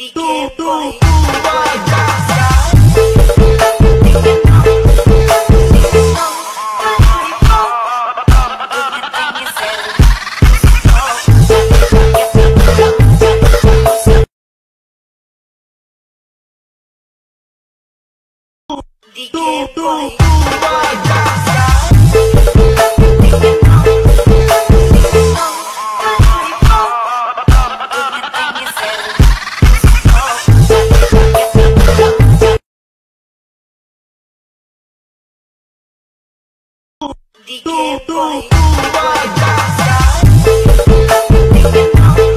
do do do my tú, tú, Oh ooh, ooh,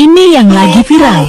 ini yang lagi viral.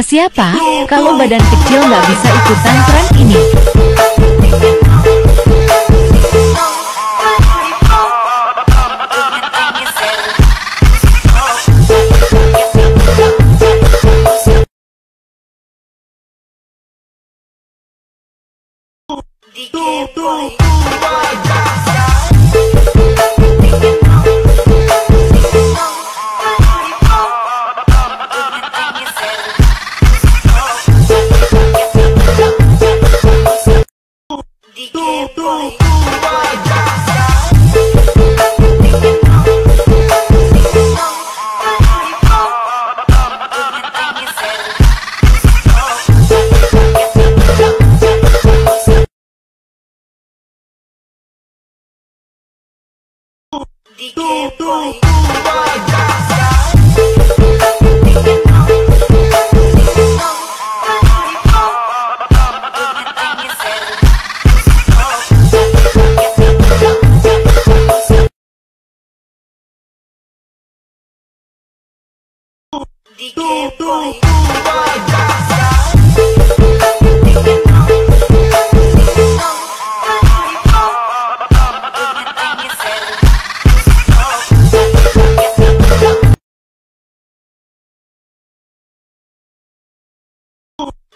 siapa, kalau badan kecil nggak bisa ikutan tren ini?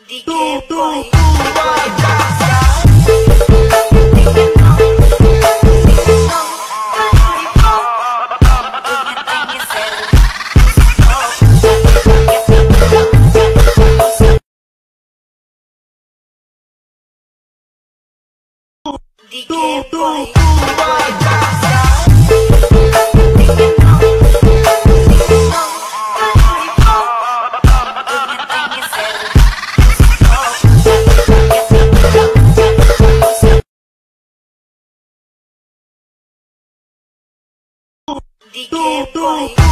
Do, do, do. Tú, tú, tú do do do